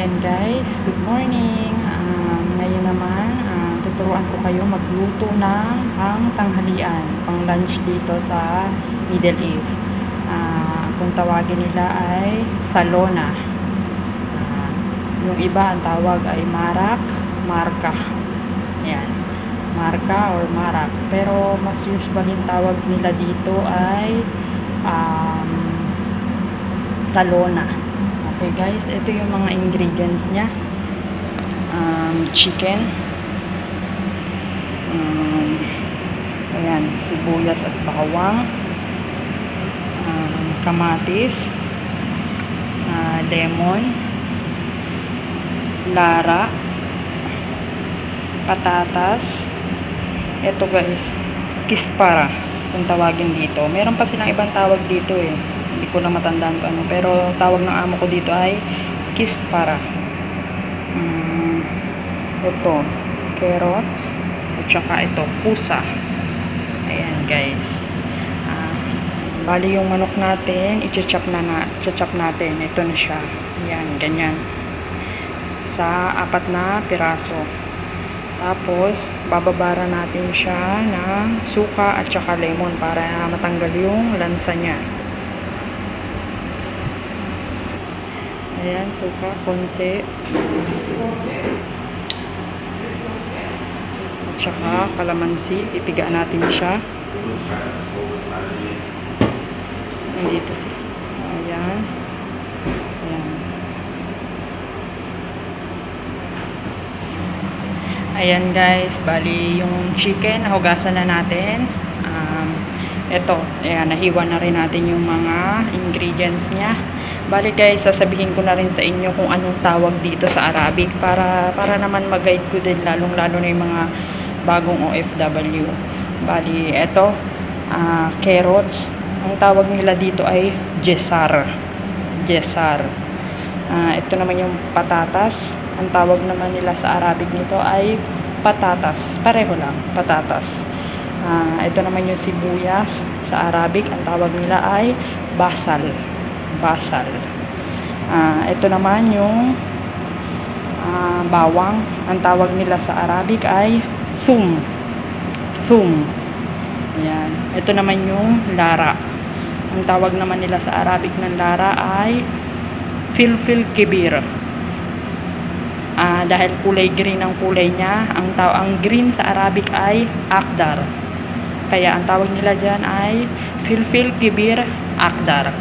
Ayan guys, good morning. Um, ngayon naman, uh, tuturuan ko kayo magluto ng ang tanghalian, pang lunch dito sa Middle East. Uh, kung tawagin nila ay salona. Uh, yung iba ang tawag ay marak, marka. Ayan, marka or marak. Pero mas usually yung tawag nila dito ay um, salona. Okay guys, ito yung mga ingredients niya. Um, chicken. Um, ayan, sibuyas at bawang. Um, kamatis. Uh, lemon. Lara. Patatas. Ito guys, kispara kung tawagin dito. Meron pa silang ibang tawag dito eh ko na matandaan ko ano. Pero tawag ng amo ko dito ay kispara um, ito carrots at saka ito pusa. Ayan guys. Uh, bali yung manok natin i-chop na na chop natin. Ito na siya. Ayan ganyan. Sa apat na piraso. Tapos, bababara natin siya ng suka at saka lemon para matanggal yung lansa niya. Ayan, suka, konti. At saka kalamansi, pipigaan natin siya. Nandito si. Ayan. Ayan. Ayan guys, bali yung chicken, nahugasan na natin. Um, ito, ayan, nahiwa na rin natin yung mga ingredients niya. Bali guys, sasabihin ko na rin sa inyo kung anong tawag dito sa Arabic para para naman mag-guide ko din lalong lalo na yung mga bagong OFW. Bali, eto, uh, carrots. Ang tawag nila dito ay jesar. Jesar. Uh, ito naman yung patatas. Ang tawag naman nila sa Arabic nito ay patatas. Pareho lang, patatas. Uh, ito naman yung sibuyas. Sa Arabic, ang tawag nila ay basal basal. Uh, ito naman yung uh, bawang. Ang tawag nila sa Arabic ay thum. Thum. Ayan. Ito naman yung lara. Ang tawag naman nila sa Arabic ng lara ay filfil kibir. Uh, dahil kulay green ang kulay niya, ang, taw ang green sa Arabic ay akdar. Kaya ang tawag nila dyan ay filfil kibir akdar.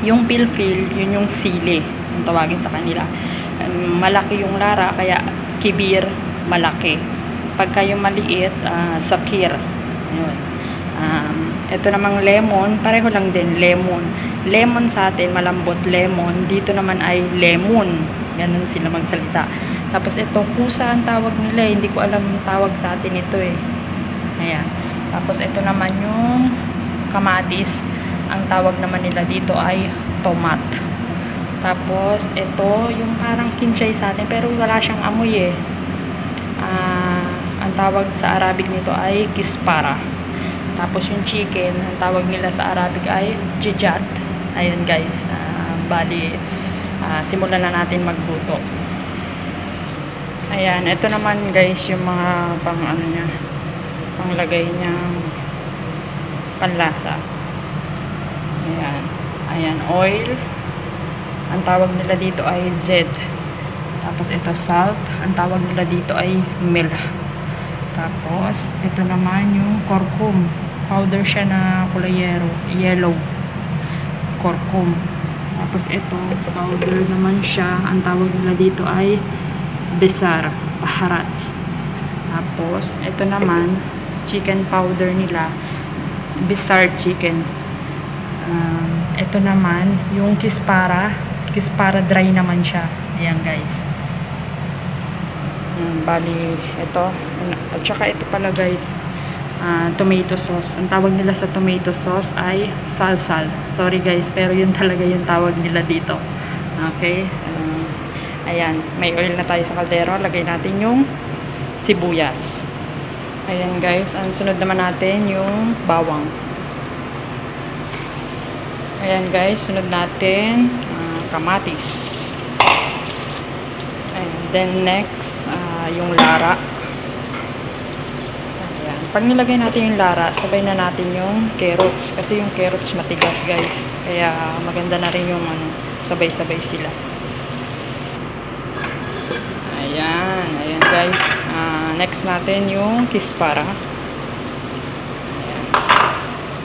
Yung pilfil, yun yung sili, yung tawagin sa kanila. Malaki yung lara, kaya kibir, malaki. Pagka yung maliit, uh, sakir. Yun. Um, ito namang lemon, pareho lang din, lemon. Lemon sa atin, malambot lemon. Dito naman ay lemon. Ganun sila magsalita. Tapos ito, pusa ang tawag nila. Eh. Hindi ko alam yung tawag sa atin ito eh. Ayan. Tapos ito naman yung kamatis ang tawag naman nila dito ay tomat. Tapos, ito, yung parang kinchay sa atin, pero wala siyang amoy eh. Uh, ang tawag sa Arabic nito ay kispara. Tapos, yung chicken, ang tawag nila sa Arabic ay jijat. Ayun guys, uh, bali, uh, simulan na natin magluto. Ayan, ito naman guys, yung mga pang ano niya, panglagay niya panlasa. Ayan. Ayan, oil. Ang tawag nila dito ay Z. Tapos ito salt. Ang tawag nila dito ay milk. Tapos, ito naman yung curcum. Powder siya na kulay yellow. Curcum. Tapos ito, powder naman siya. Ang tawag nila dito ay besar. Paharats. Tapos, ito naman, chicken powder nila. Besar chicken um, ito naman yung kispara. Kispara dry naman siya. Ayan guys. Um, bali ito at saka ito pala guys. Uh, tomato sauce. Ang tawag nila sa tomato sauce ay salsal. Sorry guys pero yun talaga yung tawag nila dito. Okay? Um, ayan. May oil na tayo sa kaldero. Lagay natin yung sibuyas. Ayan guys. Ang sunod naman natin yung bawang Ayan guys, sunod natin uh, kamatis. Then next, ah, yung lara. Ayan. Pag nilagay natin yung lara, sabay na natin yung carrots. Kasi yung carrots matigas guys. Kaya maganda na rin yung ano, sabay-sabay sila. Ayan. Ayan guys. Ah, next natin yung kispara. Ayan.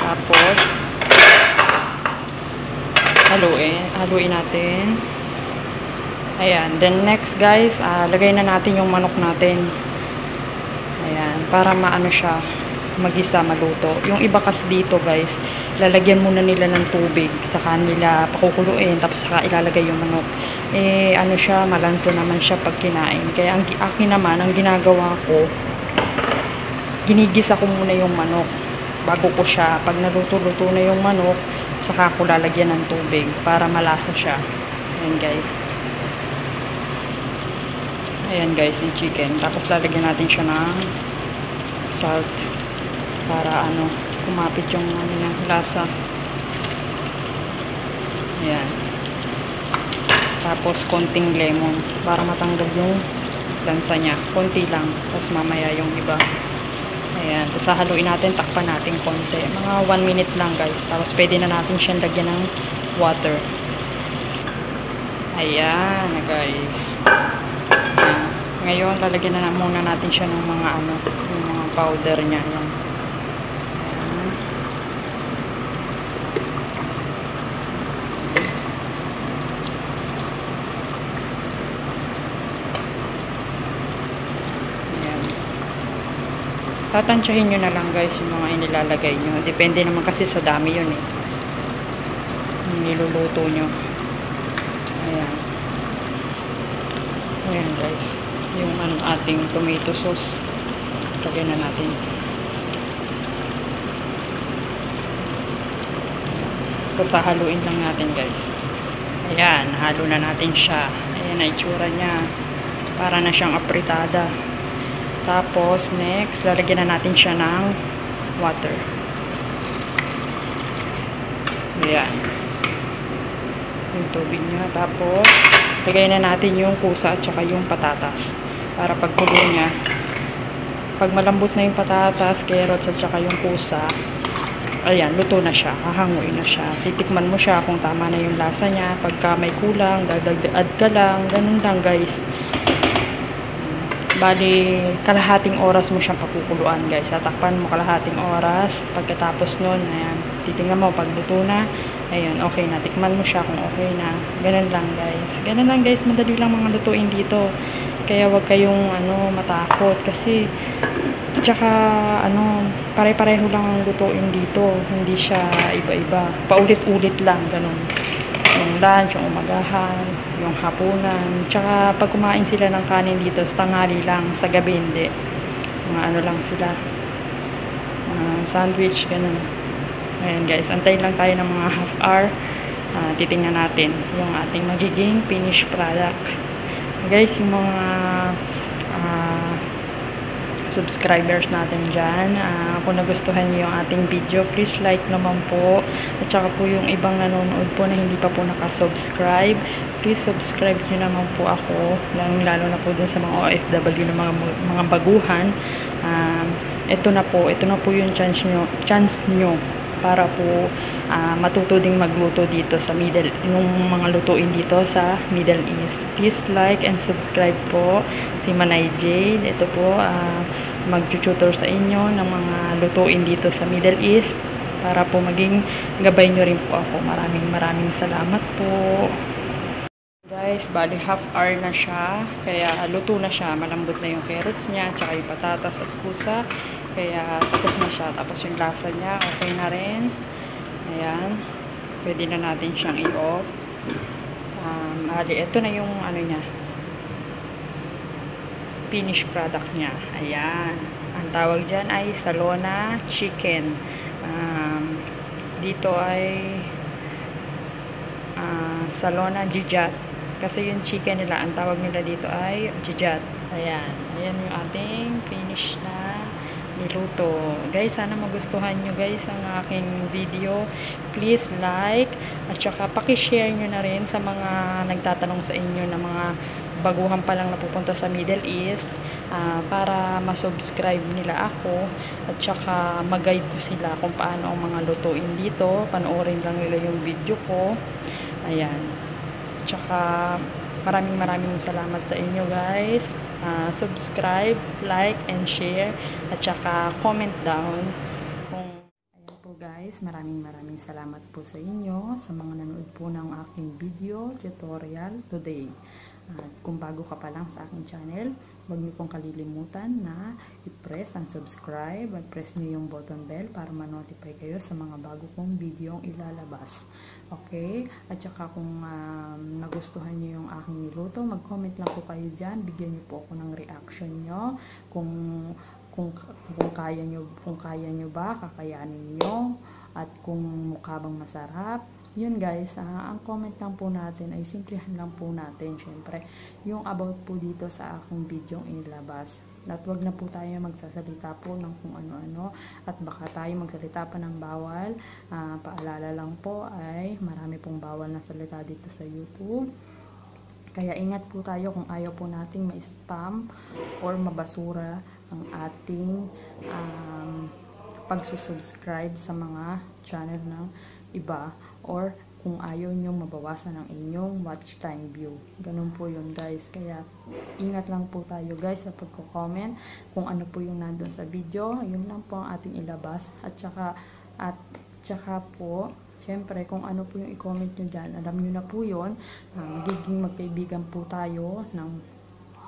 Tapos, haluin. Haluin natin. Ayan. Then next guys, ah, lagay na natin yung manok natin. Ayan. Para maano siya, magisa, maluto. Yung iba kasi dito guys, lalagyan muna nila ng tubig sa kanila pakukuluin tapos saka ilalagay yung manok eh ano siya malansa naman siya pag kinain kaya ang akin naman ang ginagawa ko ginigisa ko muna yung manok bago ko siya pag naluto-luto na yung manok saka ko lalagyan ng tubig para malasa siya ayan guys ayan guys yung chicken tapos lalagyan natin siya ng salt para ano kumapit yung ano niya, lasa. Ayan. Tapos, konting lemon para matanggal yung lansa niya. Konti lang. Tapos, mamaya yung iba. Ayan. Tapos, haluin natin. Takpan natin konti. Mga 1 minute lang, guys. Tapos, pwede na natin siyang lagyan ng water. Ayan, guys. Ayan. Ngayon, lalagyan na muna natin siya ng mga ano, yung mga powder niya. Ayan. Tatansyahin nyo na lang guys yung mga inilalagay nyo. Depende naman kasi sa dami yun eh. Yung niluluto nyo. Ayan. Ayan guys. Yung ano, ating tomato sauce. Lagyan na natin. Tapos lang natin guys. Ayan. Halo na natin siya. Ayan na itsura niya. Para na siyang apritada. Tapos, next, lalagyan na natin siya ng water. Ayan. Yung tubig niya. Tapos, lagay na natin yung kusa at saka yung patatas. Para pagkulo niya, pag malambot na yung patatas, carrots at saka yung kusa, ayan, luto na siya. Hahanguin na siya. Titikman mo siya kung tama na yung lasa niya. Pagka may kulang, dagdag ka lang. Ganun lang, guys. Bali, kalahating oras mo siyang pakukuluan, guys. Tatakpan mo kalahating oras. Pagkatapos nun, ayan, titingnan mo, pag luto na, ayan, okay na. Tikman mo siya kung okay na. Ganun lang, guys. Ganun lang, guys. Madali lang mga lutuin dito. Kaya wag kayong, ano, matakot. Kasi, tsaka, ano, pare-pareho lang ang lutuin dito. Hindi siya iba-iba. Paulit-ulit lang, ganun yung lunch, yung umagahan, yung hapunan. Tsaka pag kumain sila ng kanin dito, tanghali lang, sa gabi hindi. Mga ano lang sila. Uh, sandwich, ganun. Ayan guys, antayin lang tayo ng mga half hour. Uh, titingnan natin yung ating magiging finished product. Guys, yung mga uh, subscribers natin dyan. Uh, kung nagustuhan niyo yung ating video, please like naman po. At saka po yung ibang nanonood po na hindi pa po nakasubscribe, please subscribe nyo naman po ako. Lalo, lalo na po dun sa mga OFW na mga, mga baguhan. Um, ito na po, ito na po yung chance nyo, chance nyo para po uh, matuto ding magluto dito sa Middle, yung mga lutuin dito sa Middle East. Please like and subscribe po si Manay Jade. Ito po, uh, mag-tutor sa inyo ng mga lutuin dito sa Middle East para po maging gabay nyo rin po ako. Maraming maraming salamat po. Guys, bali half hour na siya. Kaya luto na siya. Malambot na yung carrots niya, tsaka yung patatas at kusa. Kaya tapos na siya. Tapos yung lasa niya, okay na rin. Ayan. Pwede na natin siyang i-off. Um, bali, ito na yung ano niya. Finished product niya. Ayan. Ang tawag dyan ay Salona Chicken. Um, dito ay uh, Salona Jijat. Kasi yung chicken nila, ang tawag nila dito ay Jijat. Ayan. Ayan yung ating finish na niluto. Guys, sana magustuhan nyo guys ang aking video. Please like at saka pakishare nyo na rin sa mga nagtatanong sa inyo na mga baguhan pa lang napupunta sa Middle East uh, para masubscribe nila ako at saka mag-guide ko sila kung paano ang mga lutuin dito. Panoorin lang nila yung video ko. Ayan. Tsaka maraming maraming salamat sa inyo guys uh, subscribe, like, and share, at saka comment down kung ayan po guys, maraming maraming salamat po sa inyo sa mga nanood po ng aking video tutorial today. At kung bago ka pa lang sa aking channel, huwag niyo pong kalilimutan na i-press ang subscribe at press niyo yung button bell para ma-notify kayo sa mga bago kong video ilalabas. Okay? At saka kung um, nagustuhan niyo yung aking niluto, mag-comment lang po kayo dyan. Bigyan niyo po ako ng reaction niyo. Kung kung kung kaya niyo kung kaya niyo ba kakayanin niyo at kung mukha bang masarap yun guys, uh, ang comment lang po natin ay simplihan lang po natin syempre. Yung about po dito sa aking video inilabas at wag na po tayo magsasalita po ng kung ano-ano. At baka tayo magsalita pa ng bawal. Uh, paalala lang po ay marami pong bawal na salita dito sa YouTube. Kaya ingat po tayo kung ayaw po nating ma-spam or mabasura ang ating um, pagsusubscribe sa mga channel ng iba or kung ayaw nyo mabawasan ang inyong watch time view. Ganun po yun guys. Kaya ingat lang po tayo guys sa pagko-comment kung ano po yung nandun sa video. Yun lang po ang ating ilabas. At saka, at saka po, syempre kung ano po yung i-comment nyo dyan, alam nyo na po yun. Uh, magiging magkaibigan po tayo ng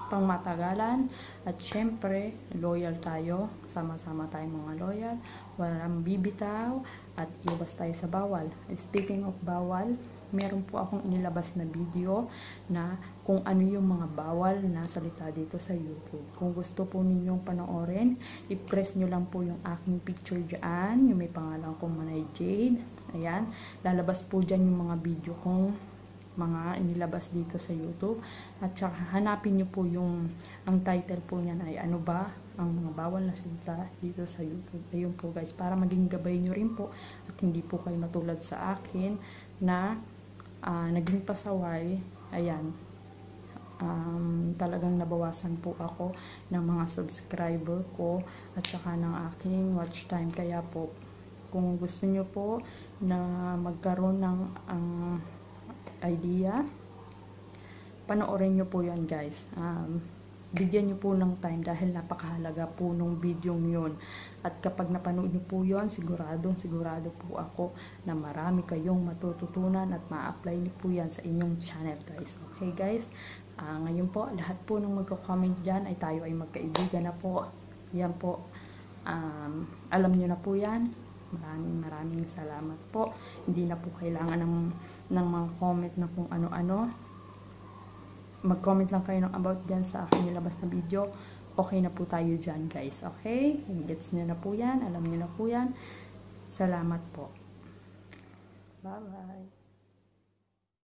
pangmatagalan at syempre loyal tayo. Sama-sama tayong mga loyal. Walang bibitaw. At iwas tayo sa bawal. Speaking of bawal meron po akong inilabas na video na kung ano yung mga bawal na salita dito sa YouTube. Kung gusto po ninyong panoorin, i-press nyo lang po yung aking picture dyan, yung may pangalan kong Manay Jade. Ayan, lalabas po dyan yung mga video kong mga inilabas dito sa YouTube. At saka hanapin nyo po yung, ang title po niyan ay ano ba ang mga bawal na salita dito sa YouTube. Ayun po guys, para maging gabay nyo rin po at hindi po kayo matulad sa akin na uh, naging pasaway. Ayan, um, talagang nabawasan po ako ng mga subscriber ko at saka ng aking watch time. Kaya po, kung gusto nyo po na magkaroon ng ang um, idea, panoorin nyo po yan guys. Um, bigyan nyo po ng time dahil napakahalaga po nung video yun. At kapag napanood nyo po yun, siguradong sigurado po ako na marami kayong matututunan at ma-apply nyo po yan sa inyong channel guys. Okay guys? Uh, ngayon po, lahat po nung magko-comment dyan ay tayo ay magkaibigan na po. Yan po. Um, alam nyo na po yan Maraming maraming salamat po. Hindi na po kailangan ng, ng mga comment na kung ano-ano. Mag-comment lang kayo ng about dyan sa aking nilabas na video. Okay na po tayo dyan guys. Okay? Gets nyo na po yan. Alam nyo na po yan. Salamat po. Bye-bye.